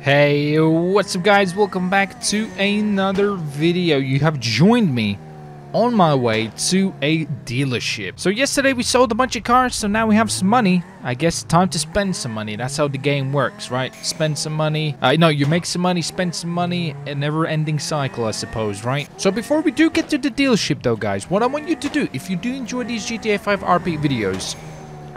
Hey, what's up guys? Welcome back to another video. You have joined me on my way to a dealership. So yesterday we sold a bunch of cars, so now we have some money. I guess time to spend some money. That's how the game works, right? Spend some money. Uh, no, you make some money, spend some money. A never-ending cycle, I suppose, right? So before we do get to the dealership though, guys, what I want you to do, if you do enjoy these GTA 5 RP videos,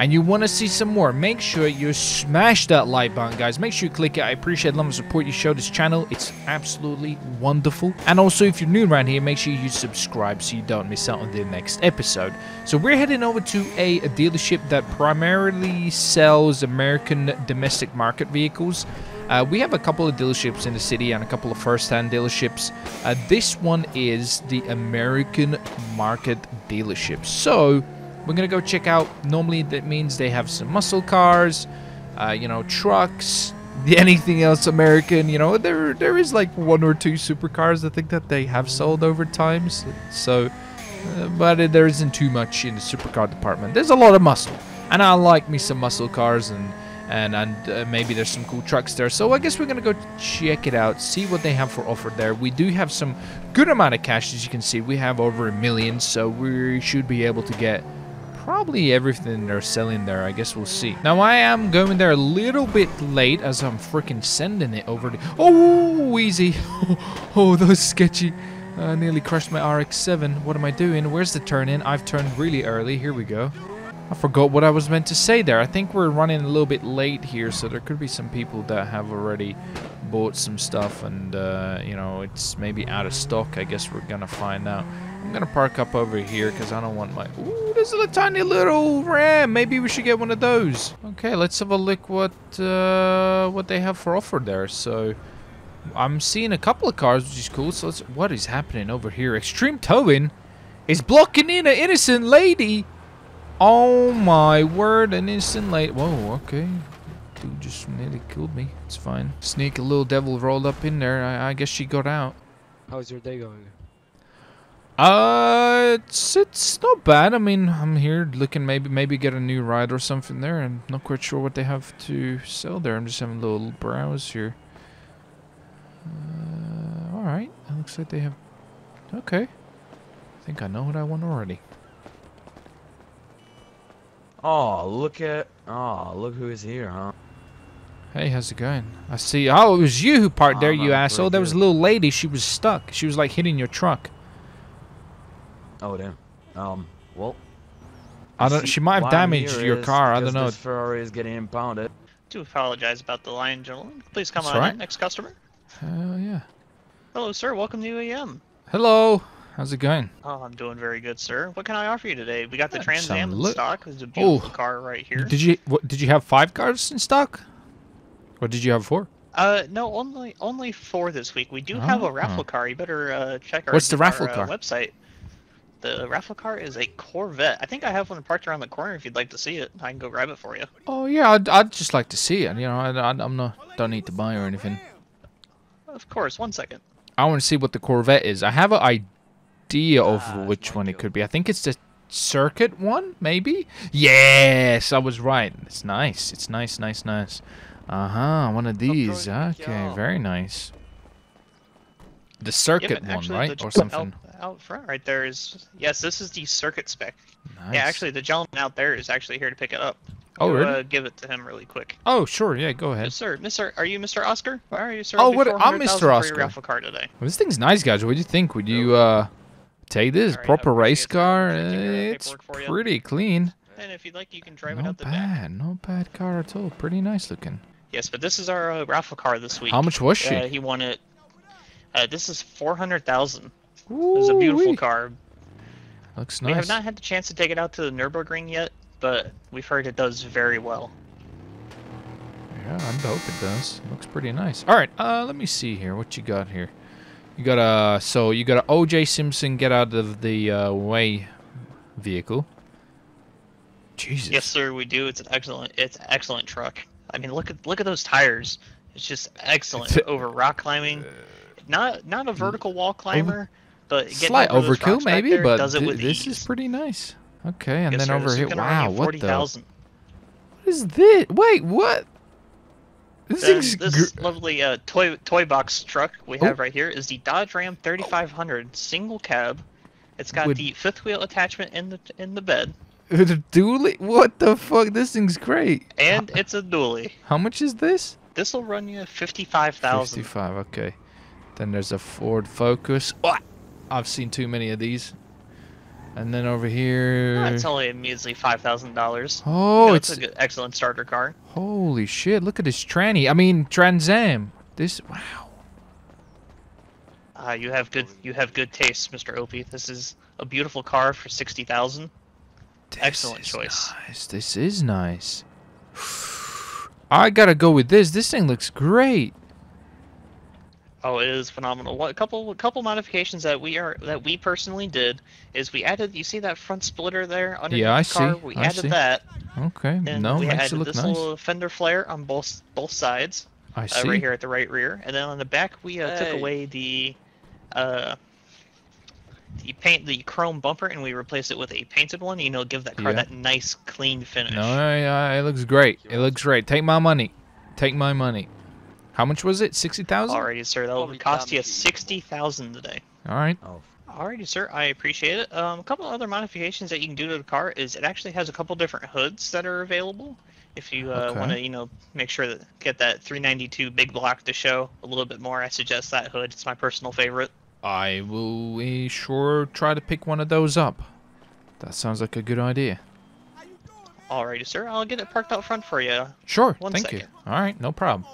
and you want to see some more, make sure you smash that like button, guys. Make sure you click it. I appreciate the support you show this channel. It's absolutely wonderful. And also, if you're new around here, make sure you subscribe so you don't miss out on the next episode. So we're heading over to a, a dealership that primarily sells American domestic market vehicles. Uh, we have a couple of dealerships in the city and a couple of first-hand dealerships. Uh, this one is the American market dealership. So we're gonna go check out. Normally, that means they have some muscle cars, uh, you know, trucks, anything else American. You know, there there is like one or two supercars I think that they have sold over times. So, uh, but there isn't too much in the supercar department. There's a lot of muscle, and I like me some muscle cars and. And, and uh, maybe there's some cool trucks there. So I guess we're going to go check it out, see what they have for offer there. We do have some good amount of cash, as you can see. We have over a million, so we should be able to get probably everything they're selling there. I guess we'll see. Now, I am going there a little bit late as I'm freaking sending it over to... Oh, easy. Oh, was sketchy. I nearly crushed my RX-7. What am I doing? Where's the turn in? I've turned really early. Here we go. I forgot what I was meant to say there. I think we're running a little bit late here, so there could be some people that have already bought some stuff and, uh, you know, it's maybe out of stock. I guess we're gonna find out. I'm gonna park up over here because I don't want my... Ooh, this is a tiny little Ram. Maybe we should get one of those. Okay, let's have a look what, uh, what they have for offer there. So... I'm seeing a couple of cars, which is cool. So. What is happening over here? Extreme towing is blocking in an innocent lady. Oh my word, an innocent lady. Whoa, okay. Dude just nearly killed me. It's fine. Sneak a little devil rolled up in there. I, I guess she got out. How's your day going? Uh, it's it's not bad. I mean, I'm here looking maybe maybe get a new ride or something there. I'm not quite sure what they have to sell there. I'm just having a little browse here. Uh, all right. It looks like they have. Okay. I think I know what I want already. Oh, look at... Oh, look who is here, huh? Hey, how's it going? I see. Oh, it was you who parked there, Oh, you no, asshole. There was a little lady. She was stuck. She was like hitting your truck. Oh, damn. Um, well... I don't. She might have damaged your car. I don't know. This Ferrari is getting impounded. do apologize about the line, gentlemen. Please come That's on right. in. Next customer. Hell yeah. Hello, sir. Welcome to UAM. Hello. How's it going? Oh, I'm doing very good, sir. What can I offer you today? We got the Yeah, Trans Am in stock. There's a beautiful Oh. car right here. Did you what, did you have five cars in stock? Or did you have four? Uh, no, only only four this week. We do have Oh. a raffle car. You better uh, check our, What's the our, raffle uh, car? website. The raffle car is a Corvette. I think I have one parked around the corner. If you'd like to see it, I can go grab it for you. Oh yeah, I'd, I'd just like to see it. You know, I, I, I'm not don't need to buy or anything. Of course. One second. I want to see what the Corvette is. I have an idea of Ah, which one it could be. I think it's the circuit one, maybe. Yes, I was right. It's nice. It's nice, nice, nice. Uh huh. One of these. Okay, very nice. The Yep, circuit and one, right, or something? Out, out front, right there is. Yes, this is the circuit spec. Nice. Yeah, actually, the gentleman out there is actually here to pick it up. Oh, Go, really? Uh, give it to him really quick. Oh, sure. Yeah, go ahead. Yes, sir. Mister, are you Mr. Oscar? Why are you, sir? Oh, what- I'm Mr. Oscar. raffle car today. Well, this thing's nice, guys. What do you think? Would you uh take this Alright, proper race car? I'll take care of the It's pretty clean. And if you'd like, you can drive it Not out the back. bad. Not bad car at all. Pretty nice looking. Yes, but this is our uh, raffle car this week. How much was she? Uh, he won it. Uh, this is four hundred thousand. It was a beautiful Ooh-wee. car. Looks nice. We have not had the chance to take it out to the Nurburgring yet, but we've heard it does very well. Yeah, I hope it does. Looks pretty nice. All right, uh, let me see here. What you got here? You got a so you got a OJ Simpson get out of the uh, way vehicle. Jesus. Yes, sir, we do. It's an excellent. It's an excellent truck. I mean, look at look at those tires. It's just excellent over rock climbing. Not not a vertical wall climber, but Slight overkill, maybe, but does it with this ease. is pretty nice. Okay, and Yes, then sir, over here, is wow, you what the? 40,000. What is this? Wait, what? This thing's this lovely uh, toy toy box truck we Oh. have right here is the Dodge Ram 3500 single cab. It's got the fifth wheel attachment in the in the bed, the dually. What the fuck? This thing's great. and it's a dually. How much is this? This will run you fifty-five thousand. Fifty-five. Okay. Then there's a Ford Focus. Ah! I've seen too many of these. And then over here. It's only a measly five thousand dollars. oh, it's it's a good, excellent starter car. holy shit! Look at this tranny. I mean Trans Am. This wow. Uh, you have good you have good taste, Mr. Opie. This is a beautiful car for sixty thousand. Excellent choice. Nice. This is nice. I gotta go with this. This thing looks great. Oh, it is phenomenal. What a couple a couple modifications that we are that we personally did is we added. You see that front splitter there underneath Yeah, I the car? see, We I added see. that, Okay. and no, we makes added it look this nice. little fender flare on both both sides, I uh, see. right here at the right rear, and then on the back we uh, took away the uh, the paint the chrome bumper and we replaced it with a painted one. You know, give that car Yeah. that nice clean finish. No, yeah, it looks great. It looks great. Take my money. Take my money. How much was it? Sixty thousand. Alrighty, sir. That will Holy cost you Mickey. sixty thousand today. All right. Oh, Alrighty, sir. I appreciate it. Um, a couple other modifications that you can do to the car is it actually has a couple different hoods that are available. If you uh, Okay. want to, you know, make sure that get that 392 big block to show a little bit more, I suggest that hood. It's my personal favorite. I will uh, sure try to pick one of those up. That sounds like a good idea. Alrighty, sir. I'll get it parked out front for you. Sure. One thank you. All right. No problem.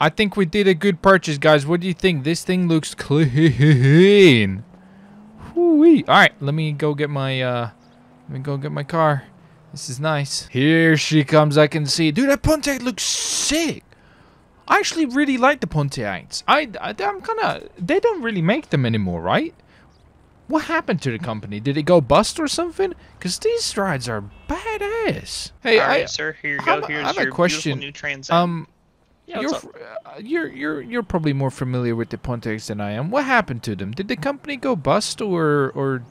I think we did a good purchase, guys. What do you think? This thing looks clean. Whoo-wee. All right. Let me go get my uh, let me go get my car. This is nice. Here she comes. I can see. Dude, that Pontiac looks sick. I actually really like the Pontiacs. I, I I'm kind of. They don't really make them anymore, right? What happened to the company? Did it go bust or something? Cause these rides are badass. Hey, Alright, I sir. Here you I go. Here's a- I Here's have a question. new um. Yeah, you're, what's up? f- uh, you're you're you're probably more familiar with the Pontiacs than I am. What happened to them? Did the company go bust or or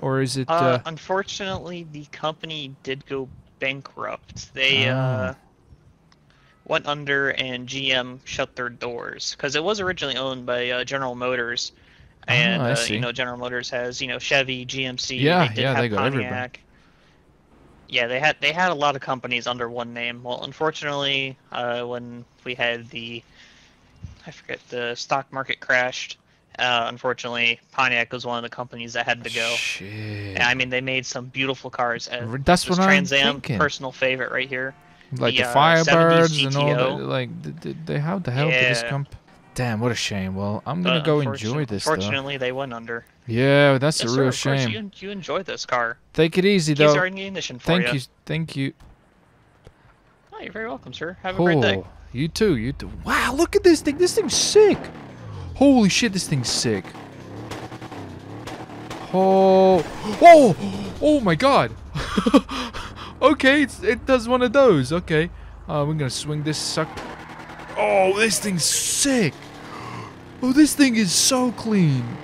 or is it? Uh, Uh, unfortunately, the company did go bankrupt. They Ah. uh, went under, and GM shut their doors because it was originally owned by uh, General Motors, and Ah, uh, see. you know General Motors has you know Chevy, GMC. Yeah, they did yeah, have they got everybody. Yeah, they had they had a lot of companies under one name. Well, unfortunately, uh, when we had the I forget the stock market crashed. Uh, unfortunately, Pontiac was one of the companies that had to go. Shit. I mean, they made some beautiful cars. Uh, That's what I'm Trans Am, thinking. personal favorite right here. like the, the, uh, Firebirds 70s and all that. Like, th- th- they how the hell did this Yeah. come? Damn, what a shame. Well, I'm gonna But go enjoy this though. Unfortunately, they went under. Yeah, that's Yes, a sir, real course, shame. You, you enjoy this car. Take it easy Keys though. are in the ignition for Thank you. you, thank you. Oh, you're very welcome, sir. Have a great day. Oh, you too, you too. Wow, look at this thing. This thing's sick. Holy shit, this thing's sick. Oh, oh, oh my god. okay, it's, it does one of those. Okay, uh, we're gonna swing this suck. Oh, this thing's sick. Oh, this thing is so clean.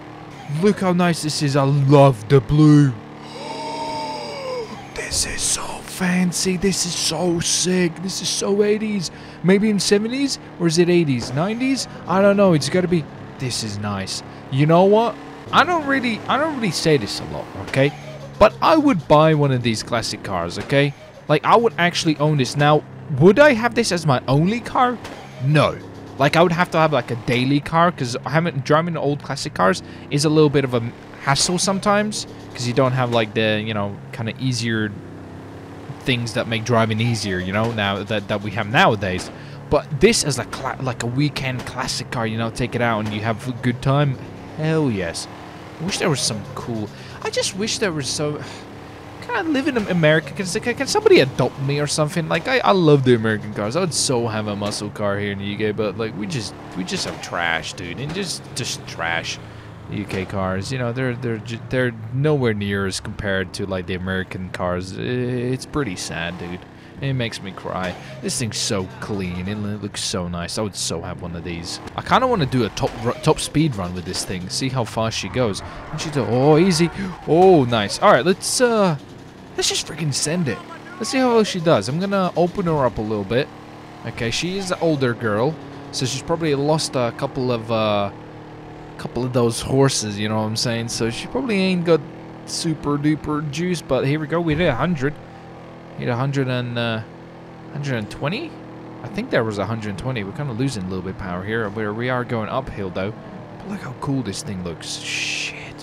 Look how nice this is. I love the blue. This is so fancy. This is so sick. This is so 80s. Maybe in 70s? Or is it 80s? 90s? I don't know. It's gotta be. This is nice. You know what? I don't really I don't really say this a lot, okay? But I would buy one of these classic cars, okay? Like I would actually own this. Now, would I have this as my only car? No. Like I would have to have like a daily car because driving old classic cars is a little bit of a hassle sometimes because you don't have like the you know kind of easier things that make driving easier. You know now that that we have nowadays. But this a cla- like a weekend classic car, you know, take it out and you have a good time. Hell yes. I wish there was some cool. I just wish there was so. Can I live in America? Can, can somebody adopt me or something? Like I, I love the American cars. I would so have a muscle car here in the UK, but like we just we just have trash, dude, and just just trash. UK cars, you know, they're they're they're nowhere near as compared to like the American cars. It's pretty sad, dude. It makes me cry. This thing's so clean. And it looks so nice. I would so have one of these. I kind of want to do a top top speed run with this thing. See how fast she goes. And she do oh easy. Oh nice. All right, let's uh let's just freaking send it. Let's see how well she does. I'm gonna open her up a little bit. Okay, she is an older girl, so she's probably lost a couple of uh, couple of those horses. You know what I'm saying? So she probably ain't got super duper juice. But here we go. We hit a 100. Hit 100 and uh, 120. I think there was 120. We're kind of losing a little bit of power here. Where we are going uphill though. But look how cool this thing looks. Shit.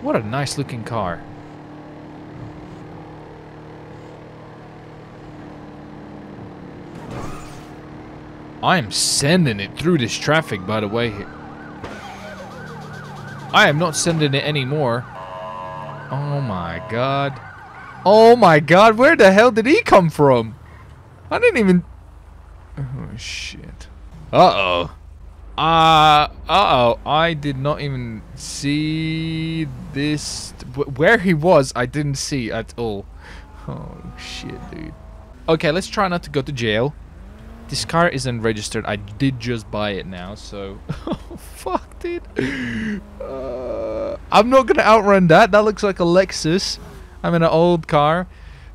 What a nice looking car. I am sending it through this traffic, by the way. I am not sending it anymore. Oh my god. Oh my god, where the hell did he come from? I didn't even... Oh shit. Uh-oh. Uh, uh-oh. I did not even see this... Where he was, I didn't see at all. Oh shit, dude. Okay, let's try not to go to jail. This car isn't registered. I did just buy it now, so... oh, fuck, dude. Uh, I'm not going to outrun that. That looks like a Lexus. I'm in an old car.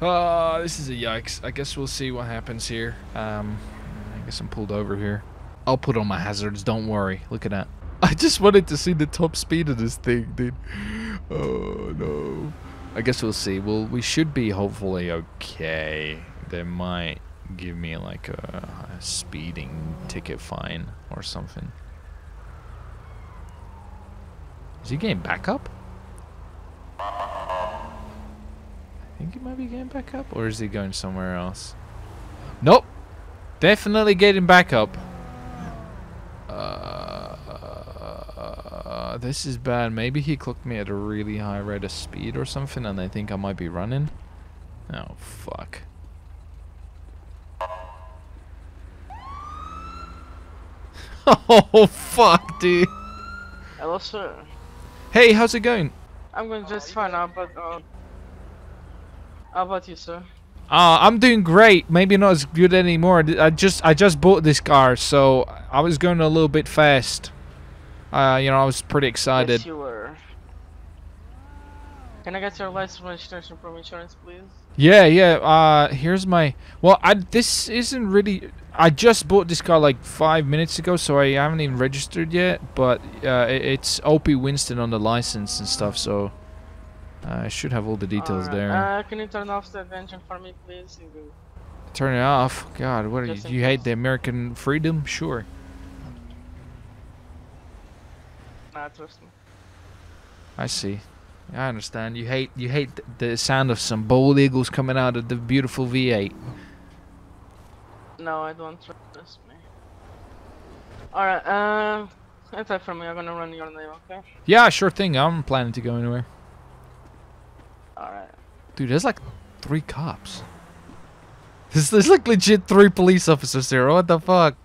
Uh, this is a yikes. I guess we'll see what happens here. Um, I guess I'm pulled over here. I'll put on my hazards. Don't worry. Look at that. I just wanted to see the top speed of this thing, dude. Oh, no. I guess we'll see. Well, we should be hopefully okay. There might give me like a, a speeding ticket fine or something. Is he getting back up? I think he might be getting back up, or is he going somewhere else? Nope, definitely getting back up. Uh, this is bad. Maybe he clocked me at a really high rate of speed or something, and I think I might be running. Oh fuck. oh fuck, dude. Hello, sir. Hey, how's it going? I'm going just fine. How about uh, how about you, sir? Uh, I'm doing great. Maybe not as good anymore. I just I just bought this car, so I was going a little bit fast. Uh, you know, I was pretty excited. Yes, you were. Can I get your license registration from insurance, please? Yeah, yeah. Uh, here's my. Well, I this isn't really. I just bought this car like five minutes ago, so I haven't even registered yet. But uh, it's Opie Winston on the license and stuff, so uh, I should have all the details there. Uh, can you turn off the engine for me, please? Turn it off. God, what are you? Just in You hate the American freedom? Sure. Nah, trust me. I see. I understand. You hate you hate the sound of some bold eagles coming out of the beautiful V8. No, I don't trust me. Alright, uh, that's it from me. I'm gonna run your name, okay? Yeah, sure thing. I'm planning to go anywhere. Alright. Dude, there's like three cops. There's, there's like legit three police officers here. What the fuck?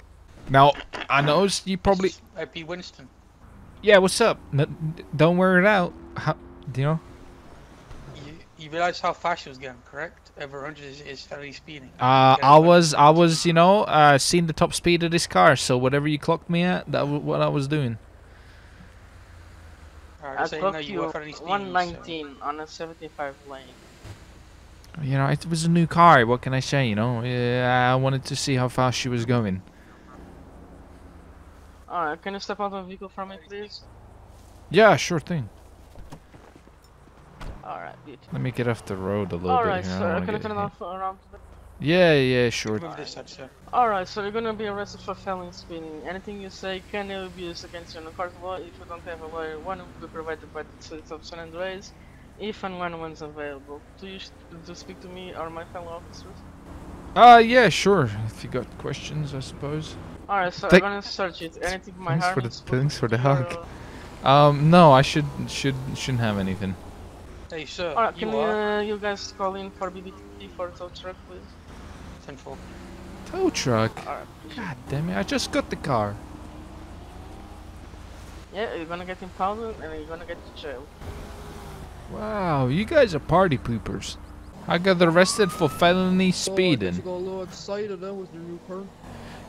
Now, I know s- you probably. Opie Winston. Yeah, what's up? N- don't wear it out. How, you know? You, you realize how fast she was going, correct? Over 100 is, is very speeding. Uh, I was, I was, you know, uh, seeing the top speed of this car. So whatever you clocked me at, that was what I was doing. Alright, I so you know clocked you you work on any speeding, 119 on a 75 lane. You know, it was a new car. What can I say? You know, yeah, I wanted to see how fast she was going. Alright, can you step out of the vehicle for me, please? Yeah, sure thing. Alright, beautiful. Let me get off the road a little Alright, bit here. I don't sir, can you get turn off around Yeah, yeah, sure. So. Move this side, sir. Alright, so you're gonna be arrested for felony speeding. Anything you say can be used against you in a court of law. If you don't have a lawyer, one will be provided by the city of San Andreas, if and when one's available. Do you sh- to speak to me or my fellow officers? Uh, yeah, sure. If you got questions, I suppose. Alright, so Thank- I'm gonna search it. Anything my Thanks for the- thanks for the hug. Um, no, I should should shouldn't have anything. Hey, sir. Alright, you can are uh, you guys call in for BBT for tow truck, please? 10 4. Tow truck. Alright. God damn it! I just got the car. Yeah, you're gonna get impounded and you're gonna get to jail. Wow, you guys are party poopers. I got arrested for felony speeding.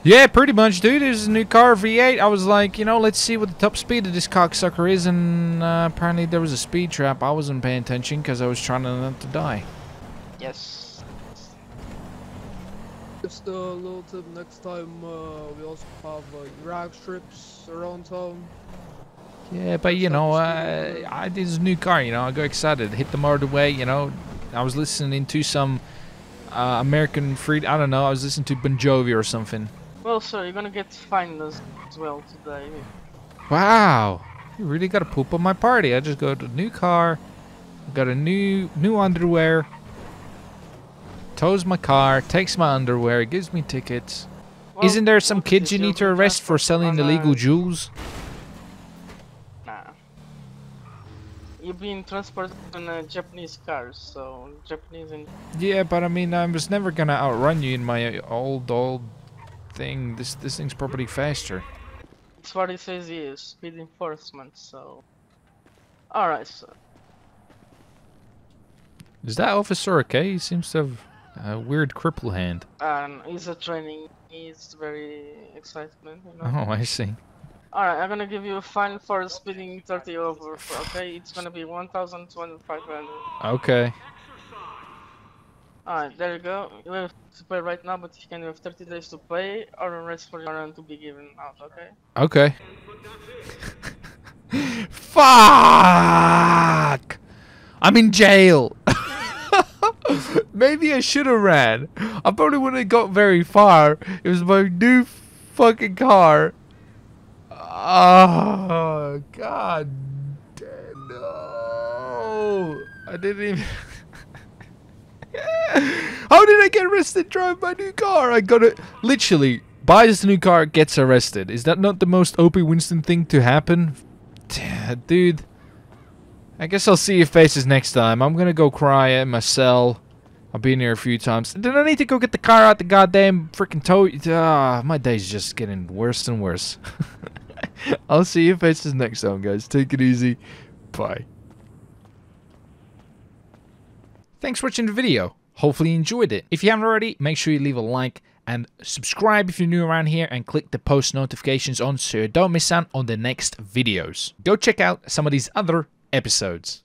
Got a little excited then with your new car. Yeah, pretty much, dude. There's a new car V8. I was like, you know, let's see what the top speed of this cocksucker is, and uh, apparently there was a speed trap. I wasn't paying attention because I was trying not to die. Yes. Just a little tip next time, uh, we also have uh, Iraq strips around town. Yeah, but you know, uh, I did this new car. You know, I got excited, hit the motorway. You know, I was listening to some uh, American free. I don't know. I was listening to Bon Jovi or something. Well, sir, you're gonna get fined as well today. Wow, you really got to poop on my party. I just got a new car, got a new new underwear. Tows my car, takes my underwear, gives me tickets. Well, Isn't there some kids you need to arrest for selling illegal jewels? Nah. You're being transported in a Japanese car, so Japanese and Yeah, but I mean, I was never gonna outrun you in my old old thing. This this thing's probably faster. it's what it says here, speed enforcement. So, all right, sir. Is that officer okay? He seems to have a weird cripple hand. And he's a training. He's very excitement. You know? Oh, I see. All right, I'm gonna give you a fine for speeding 30 over. Okay, it's gonna be 1,200. Okay. Alright, there you go. You have to pay right now, but you can have 30 days to pay or a rest for your run to be given out, okay? Okay. Fuck! I'm in jail. Maybe I should have ran. I probably wouldn't have got very far. It was my new fucking car. Oh, god no. I didn't even. How did I get arrested driving my new car? I got it. Literally, buys a new car, gets arrested. Is that not the most Opie Winston thing to happen? Dude. I guess I'll see your faces next time. I'm gonna go cry in my cell. I've been here a few times. Did I need to go get the car out the goddamn freaking tow? Ah, my day's just getting worse and worse. I'll see your faces next time, guys. Take it easy. Bye. Thanks for watching the video. Hopefully you enjoyed it. If you haven't already, make sure you leave a like and subscribe if you're new around here and click the post notifications on so you don't miss out on the next videos. Go check out some of these other episodes.